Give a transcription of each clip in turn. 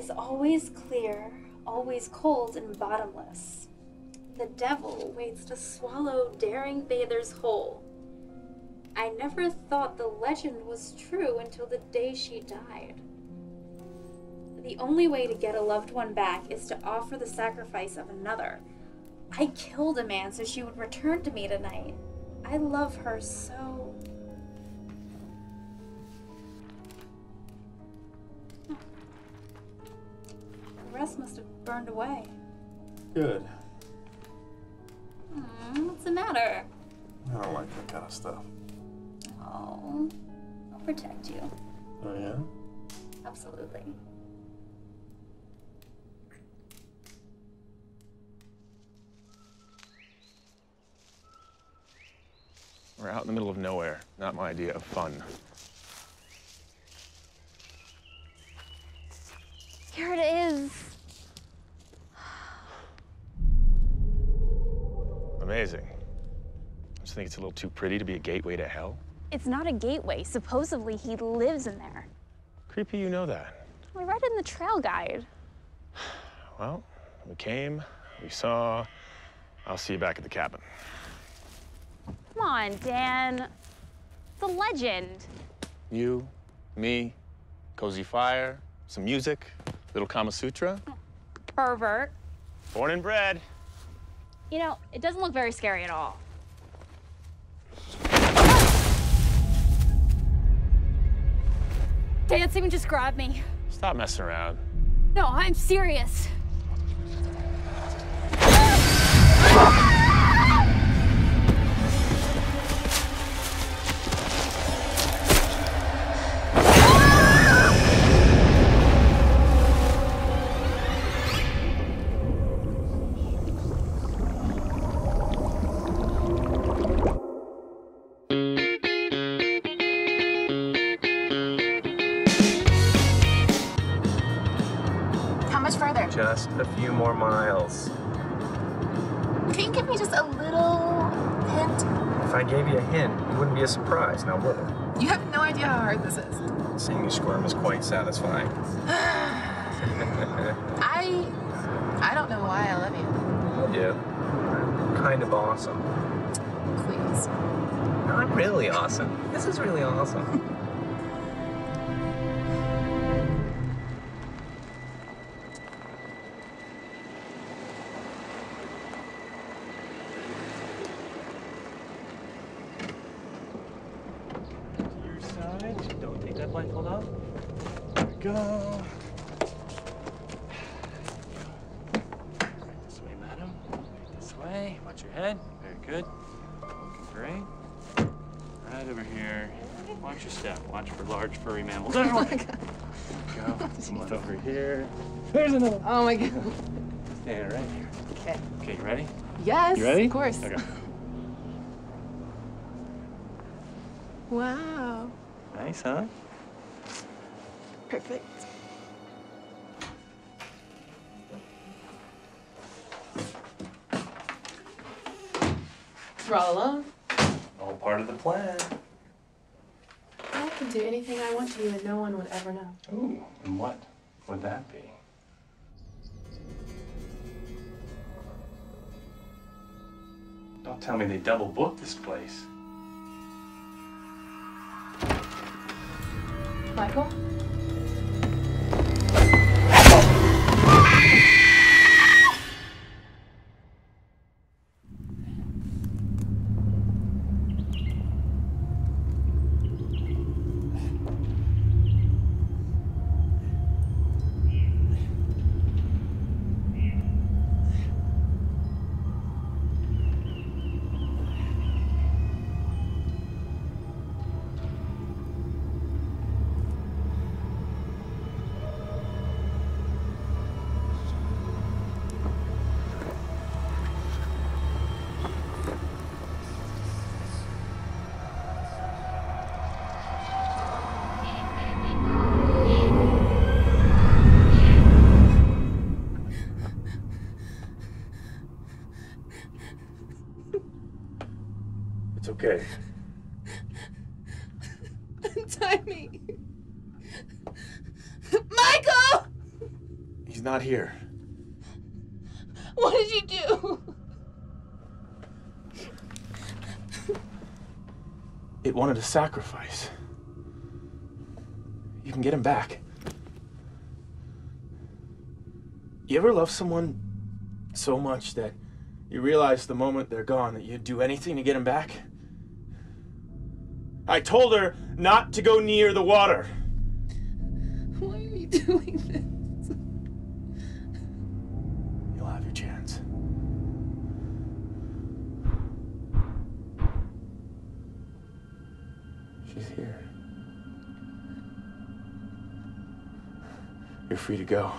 is always clear, always cold and bottomless. The devil waits to swallow daring bathers whole. I never thought the legend was true until the day she died. The only way to get a loved one back is to offer the sacrifice of another. I killed a man so she would return to me tonight. I love her so. Rest must have burned away. Good. Hmm, what's the matter? I don't like that kind of stuff. Oh, I'll protect you. Oh, yeah? Absolutely. We're out in the middle of nowhere. Not my idea of fun. Here it is. Amazing. I just think it's a little too pretty to be a gateway to hell. It's not a gateway. Supposedly he lives in there. Creepy, you know that. We read it in the trail guide. Well, we came, we saw. I'll see you back at the cabin. Come on, Dan. It's a legend. You, me, cozy fire, some music, little Kama Sutra. Pervert. Born and bred. You know, it doesn't look very scary at all. Dan, someone just grabbed me. Stop messing around. No, I'm serious. Just a few more miles. Can you give me just a little hint? If I gave you a hint, it wouldn't be a surprise, now would it? You have no idea how hard this is. Seeing you squirm is quite satisfying. I I don't know why I love you. I do. Kind of awesome. Please. Not really awesome. This is really awesome. side. Don't take blindfold off. There we go. This way, madam. This way. Watch your head. Very good. Looking great. Right over here. Watch your step. Watch for large furry mammals. Oh Everyone. There we go. One over here. There's another one. Oh my god. Stand right here. Okay. Okay, you ready? Yes. You ready? Of course. Okay. Wow. Nice, huh? Perfect. We're all alone. All part of the plan. I can do anything I want to you and no one would ever know. Ooh, and what would that be? Don't tell me they double booked this place. Michael? Okay. Untie me. Michael! He's not here. What did you do? It wanted a sacrifice. You can get him back. You ever love someone so much that you realize the moment they're gone that you'd do anything to get him back? I told her not to go near the water. Why are you doing this? You'll have your chance. She's here. You're free to go.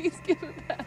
Please give it back.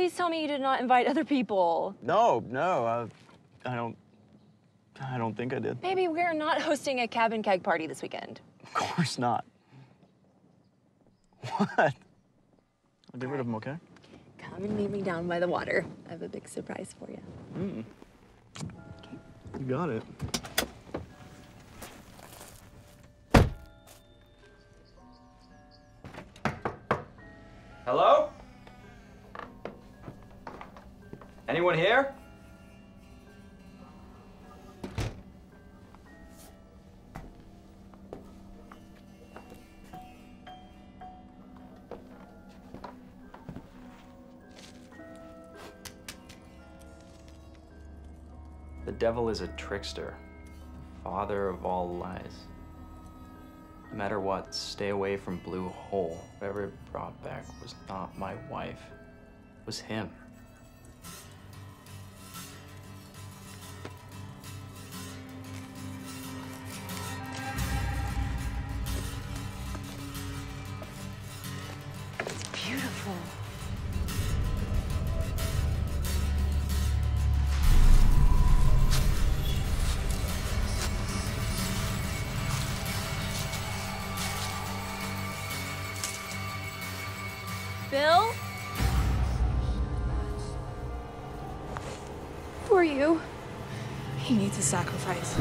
Please tell me you did not invite other people. No, no, uh, I don't. I don't think I did. Baby, we're not hosting a cabin keg party this weekend. Of course not. What? I'll get rid of them, okay? Come and meet me down by the water. I have a big surprise for you. Mm. You got it. Hello? Anyone here? The devil is a trickster, father of all lies. No matter what, stay away from Blue Hole. Whatever it brought back was not my wife, it was him. Bill? For you. He needs a sacrifice.